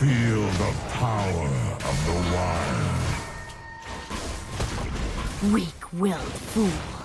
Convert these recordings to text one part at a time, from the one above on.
Feel the power of the wild. Weak-willed fool.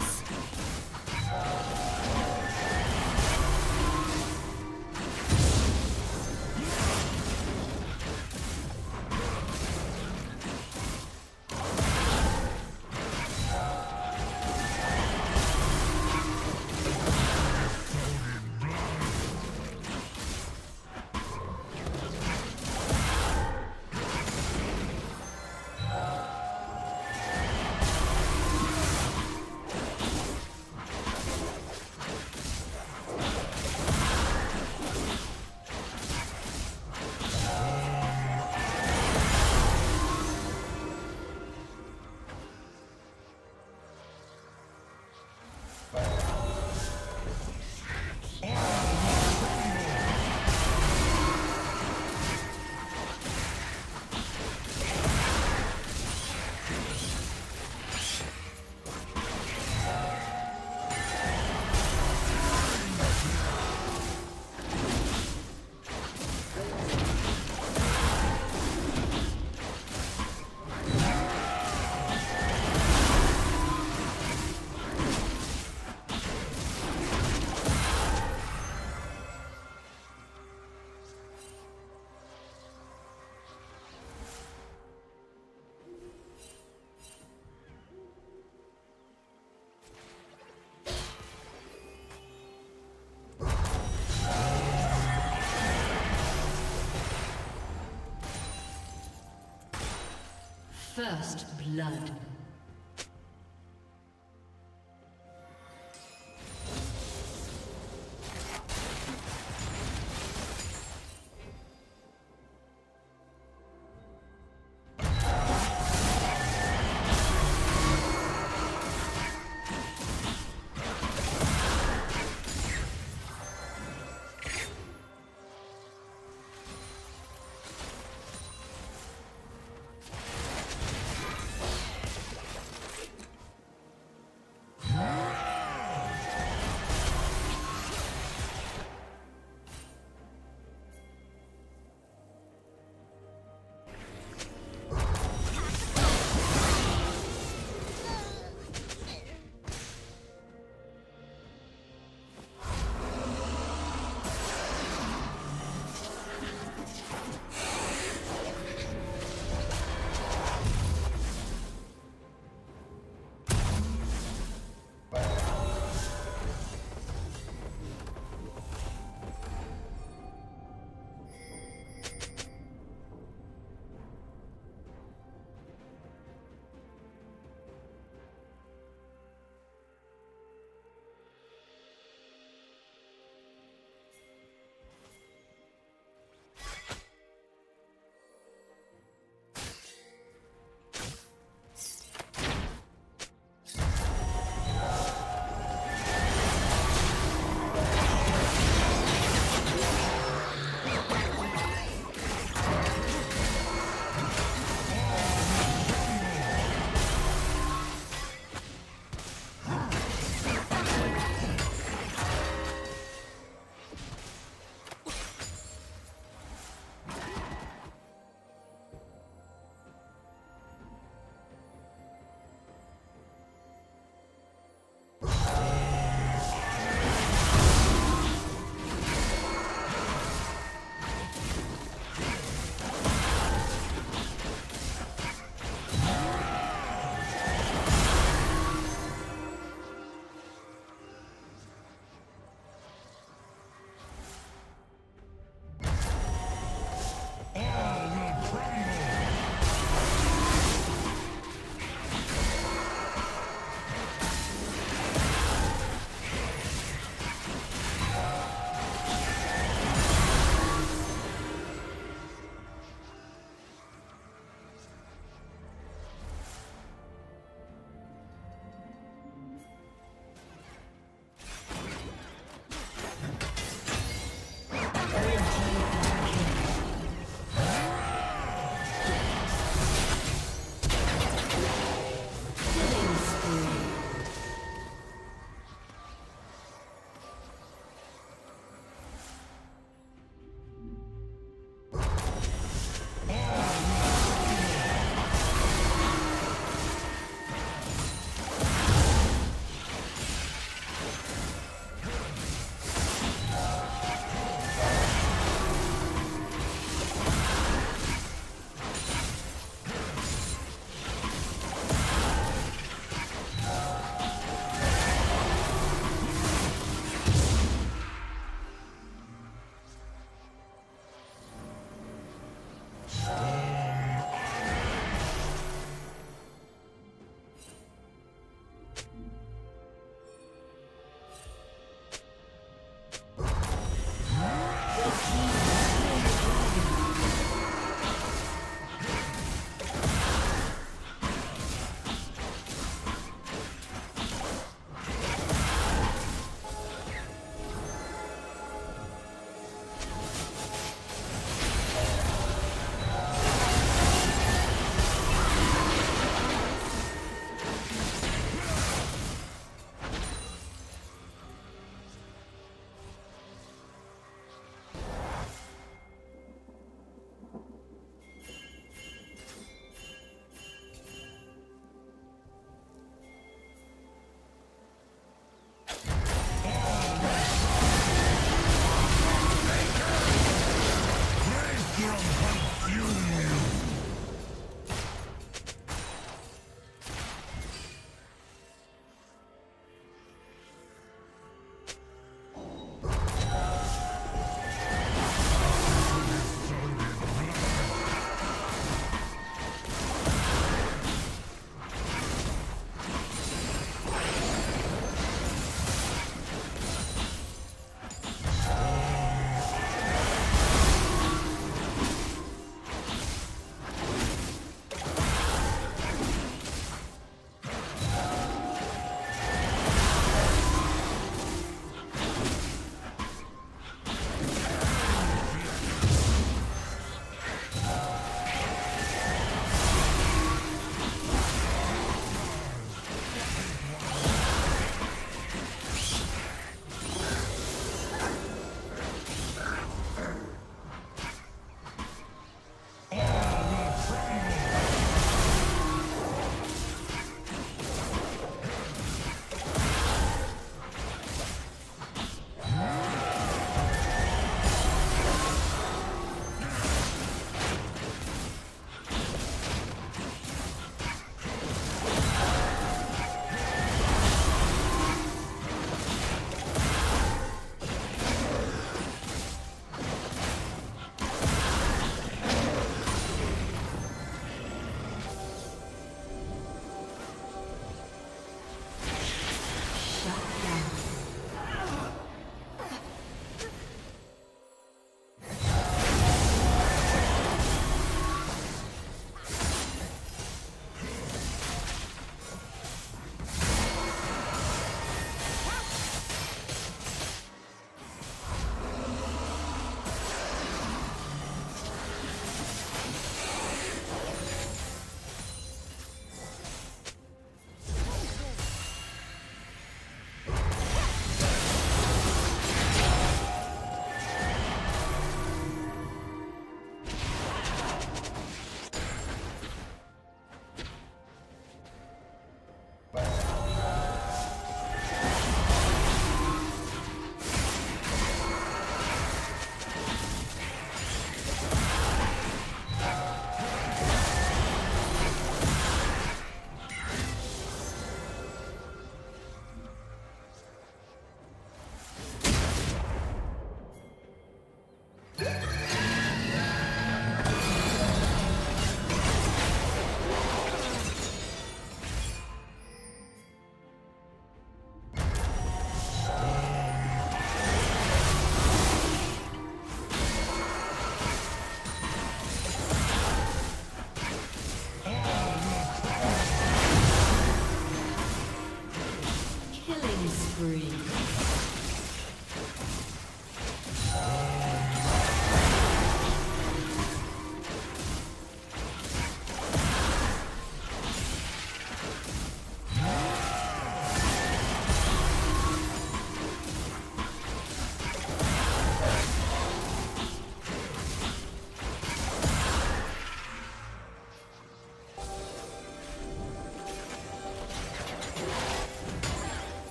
First blood.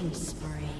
Killing spree.